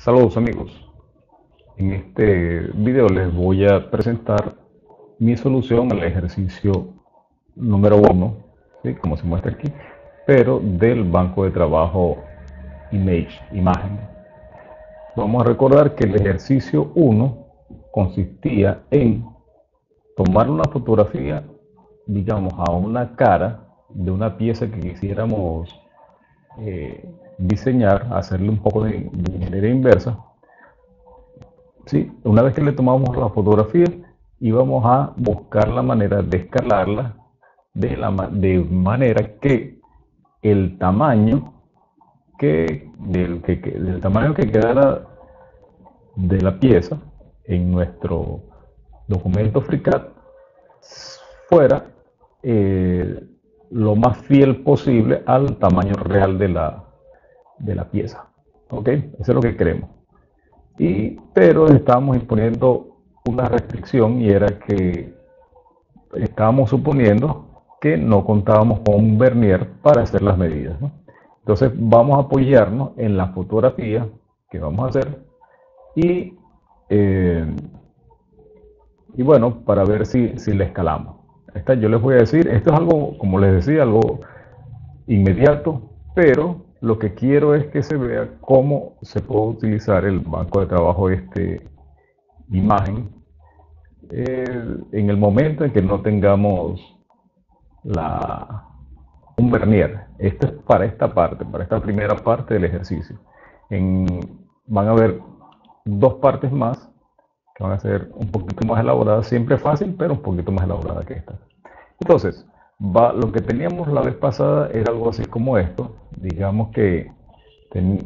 Saludos amigos. En este video les voy a presentar mi solución al ejercicio número uno, como se muestra aquí, pero del banco de trabajo Image, imagen. Vamos a recordar que el ejercicio 1 consistía en tomar una fotografía, digamos, a una cara de una pieza que quisiéramos eh, diseñar, hacerle un poco de, ingeniería inversa. ¿sí? Una vez que le tomamos la fotografía, íbamos a buscar la manera de escalarla de, la, de manera que el tamaño que del, que, del tamaño que quedara de la pieza en nuestro documento FreeCAD fuera eh, lo más fiel posible al tamaño real de la, de la pieza. ¿Ok? Eso es lo que queremos. Y, pero estábamos imponiendo una restricción y era que estábamos suponiendo que no contábamos con un vernier para hacer las medidas. Entonces vamos a apoyarnos en la fotografía que vamos a hacer y, eh, y bueno, para ver si, si la escalamos. Esta, yo les voy a decir, esto es algo, como les decía, algo inmediato, pero lo que quiero es que se vea cómo se puede utilizar el banco de trabajo este imagen eh, en el momento en que no tengamos la, un vernier. Esto es para esta parte, para esta primera parte del ejercicio. En, van a haber dos partes más que van a ser un poquito más elaboradas, siempre fácil, pero un poquito más elaborada que esta. Entonces, lo que teníamos la vez pasada era algo así como esto. Digamos que,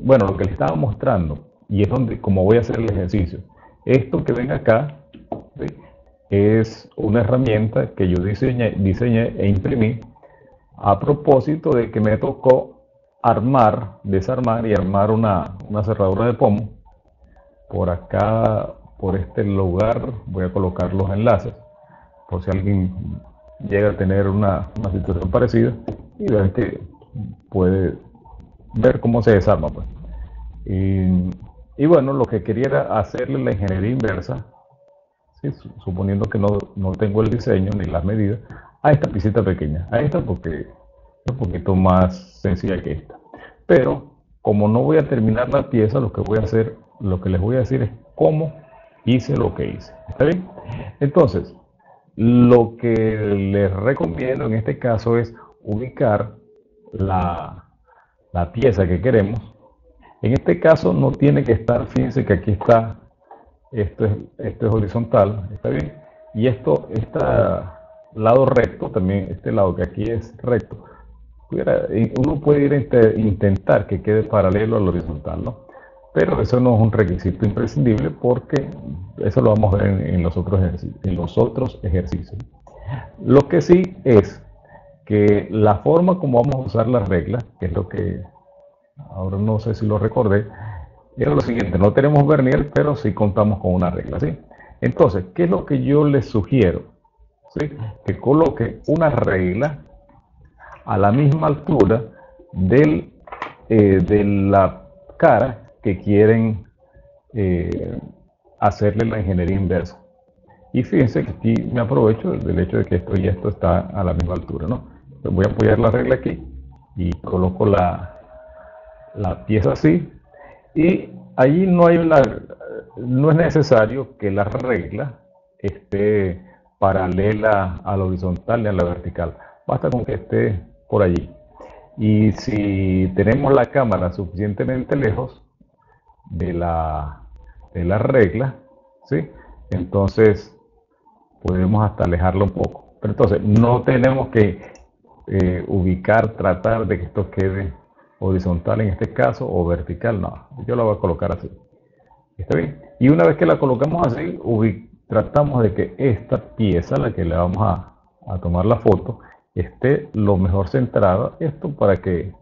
bueno, lo que le estaba mostrando, y es donde, como voy a hacer el ejercicio, esto que ven acá es una herramienta que yo diseñé, diseñé e imprimí a propósito de que me tocó armar, desarmar y armar una, una cerradura de pomo. Por acá, por este lugar, voy a colocar los enlaces, por si alguien llega a tener una, situación parecida y ver que puede ver cómo se desarma. Pues. Y, bueno, lo que quería hacerle la ingeniería inversa, suponiendo que no, no, tengo el diseño ni las medidas, a esta pisita pequeña, a esta porque es un poquito más sencilla que esta. Pero como no voy a terminar la pieza, lo que voy a hacer, lo que les voy a decir es cómo hice lo que hice. ¿Está bien? Entonces, lo que les recomiendo en este caso es ubicar la, pieza que queremos. En este caso no tiene que estar, fíjense que aquí está, esto es, esto es horizontal, ¿está bien? Y esto, este lado recto, también este lado que aquí es recto, uno puede ir a intentar que quede paralelo al horizontal, ¿no? pero eso no es un requisito imprescindible porque eso lo vamos a ver en, los, otros en los otros ejercicios. Lo que sí es que la forma como vamos a usar las reglas, que es lo que ahora no sé si lo recordé, era lo siguiente, no tenemos vernier, pero sí contamos con una regla, ¿sí? Entonces, ¿qué es lo que yo les sugiero? ¿Sí? Que coloque una regla a la misma altura eh, de la cara que quieren eh, hacerle la ingeniería inversa. Y fíjense que aquí me aprovecho del hecho de que esto y esto está a la misma altura. ¿no? Voy a apoyar la regla aquí y coloco la, la pieza así. Y allí no, hay una, no es necesario que la regla esté paralela a la horizontal ni a la vertical. Basta con que esté por allí. Y si tenemos la cámara suficientemente lejos, de la, de la regla, ¿sí? Entonces podemos hasta alejarlo un poco. Pero entonces no tenemos que eh, ubicar, tratar de que esto quede horizontal en este caso o vertical, no, yo la voy a colocar así. ¿Está bien? Y una vez que la colocamos así, tratamos de que esta pieza, la que le vamos a, a tomar la foto, esté lo mejor centrada, esto para que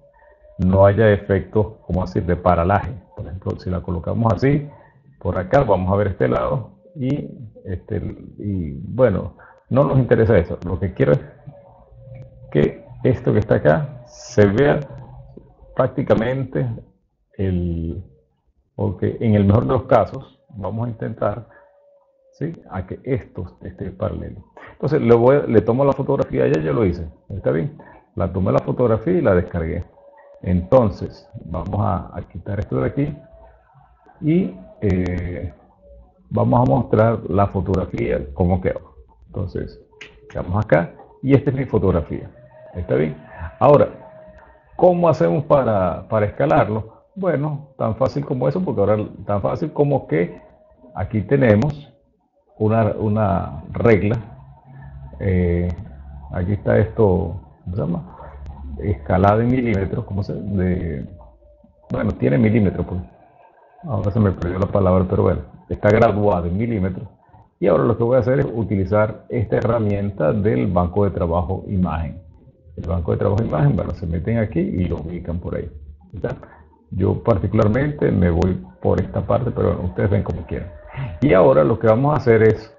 no haya efectos, como decir, de paralaje. Por ejemplo, si la colocamos así, por acá vamos a ver este lado y, este, y bueno, no nos interesa eso. Lo que quiero es que esto que está acá se vea prácticamente el, porque en el mejor de los casos vamos a intentar ¿sí? a que esto esté paralelo. Entonces le, voy, le tomo la fotografía, ya yo lo hice, ¿está bien? La tomé la fotografía y la descargué. Entonces, vamos a, quitar esto de aquí y eh, vamos a mostrar la fotografía, cómo quedó. Entonces, vamos acá y esta es mi fotografía. ¿Está bien? Ahora, ¿cómo hacemos para, para escalarlo? Bueno, tan fácil como eso, porque ahora tan fácil como que aquí tenemos una, una regla. Eh, aquí está esto, ¿cómo se llama? Escalada en milímetros, ¿cómo se? De, bueno, tiene milímetros, pues. Ahora se me perdió la palabra, pero bueno, está graduado en milímetros. Y ahora lo que voy a hacer es utilizar esta herramienta del banco de trabajo imagen. El banco de trabajo imagen, bueno, se meten aquí y lo ubican por ahí. Yo particularmente me voy por esta parte, pero ustedes ven como quieran. Y ahora lo que vamos a hacer es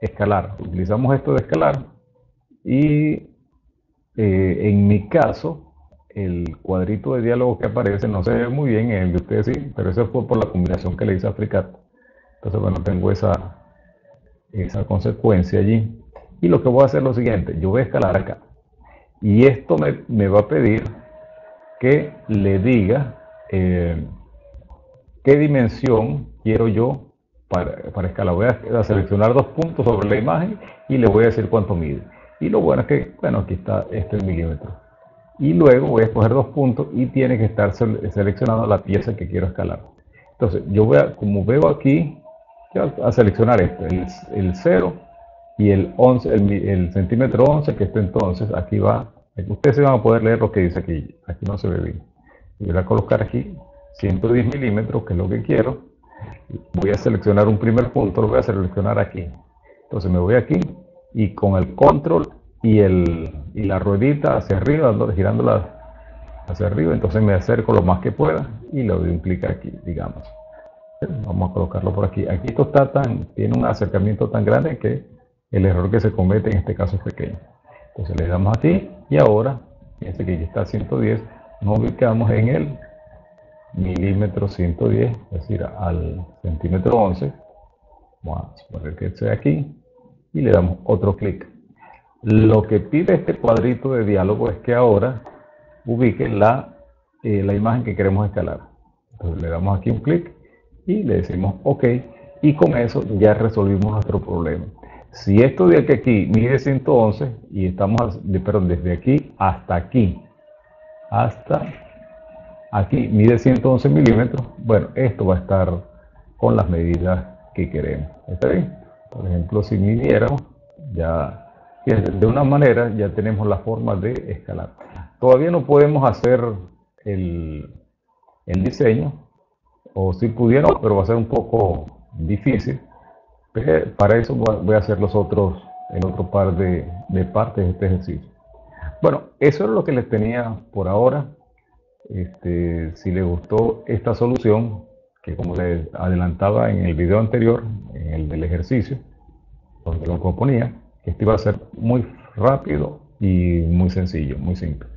escalar. Utilizamos esto de escalar y eh, en mi caso el cuadrito de diálogo que aparece no se ve muy bien, en el de ustedes sí, pero eso fue por la combinación que le hice a Fricat. Entonces, bueno, tengo esa, esa consecuencia allí. Y lo que voy a hacer es lo siguiente, yo voy a escalar acá. Y esto me, va a pedir que le diga eh, qué dimensión quiero yo para, escalar. Voy a, seleccionar dos puntos sobre la imagen y le voy a decir cuánto mide. Y lo bueno es que, bueno, aquí está este milímetro y luego voy a escoger dos puntos y tiene que estar seleccionando la pieza que quiero escalar. Entonces, yo voy a, como veo aquí, a seleccionar esto, el, 0 y el 11, el, centímetro 11, que esto entonces aquí va, ustedes se van a poder leer lo que dice aquí, aquí no se ve bien. Voy a colocar aquí 110 milímetros, que es lo que quiero. Voy a seleccionar un primer punto, lo voy a seleccionar aquí. Entonces me voy aquí y con el control y, el, y la ruedita hacia arriba, girándola hacia arriba, entonces me acerco lo más que pueda y le doy un clic aquí, digamos. Vamos a colocarlo por aquí. Aquí esto está tan, tiene un acercamiento tan grande que el error que se comete en este caso es pequeño. Entonces le damos aquí y ahora, fíjense que ya está a 110, nos ubicamos en el milímetro 110, es decir, al centímetro 11. Vamos a poner que esté aquí y le damos otro clic. Lo que pide este cuadrito de diálogo es que ahora ubique la, eh, la imagen que queremos escalar. Entonces le damos aquí un clic y le decimos OK y con eso ya resolvimos nuestro problema. Si esto de aquí mide 111 y estamos, perdón, desde aquí hasta aquí, hasta aquí mide 111 milímetros, bueno, esto va a estar con las medidas que queremos. ¿Está bien? Por ejemplo, si midiéramos, ya de una manera ya tenemos la forma de escalar. Todavía no podemos hacer el, diseño, o si pudiéramos, pero va a ser un poco difícil. Para eso voy a hacer los otros, el otro par de, partes de este ejercicio. Bueno, eso es lo que les tenía por ahora. Este, si les gustó esta solución, que como les adelantaba en el video anterior, en el del ejercicio, donde lo componía, este va a ser muy rápido y muy sencillo, muy simple.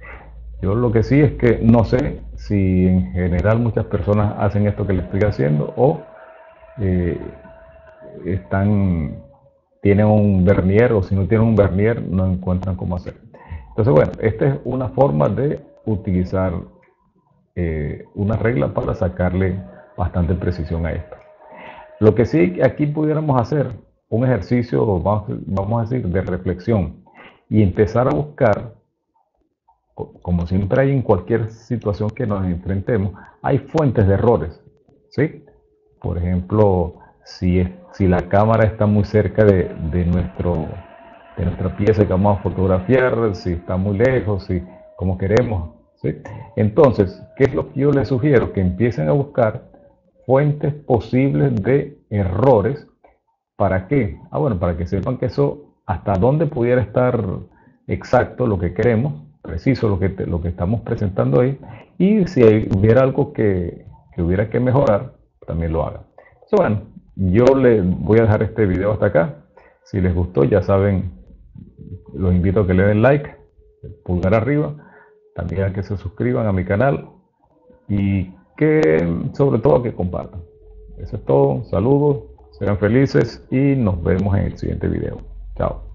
Yo lo que sí es que no sé si en general muchas personas hacen esto que les estoy haciendo o eh, están tienen un vernier o si no tienen un vernier no encuentran cómo hacer. Entonces bueno, esta es una forma de utilizar eh, una regla para sacarle bastante precisión a esto. Lo que sí aquí pudiéramos hacer un ejercicio, vamos, a decir, de reflexión y empezar a buscar, como siempre hay en cualquier situación que nos enfrentemos, hay fuentes de errores. ¿sí? Por ejemplo, si, la cámara está muy cerca de, nuestra pieza que vamos a fotografiar, si está muy lejos, si como queremos. Entonces, ¿qué es lo que yo les sugiero? Que empiecen a buscar fuentes posibles de errores ¿Para qué? Ah, bueno, para que sepan que eso, hasta dónde pudiera estar exacto lo que queremos, preciso lo que, estamos presentando ahí, y si hubiera algo que, hubiera que mejorar, también lo haga. Entonces, bueno, yo les voy a dejar este video hasta acá. Si les gustó, ya saben, los invito a que le den like, pulgar arriba, también a que se suscriban a mi canal y que sobre todo que compartan. Eso es todo, saludos, sean felices y nos vemos en el siguiente video. Chao.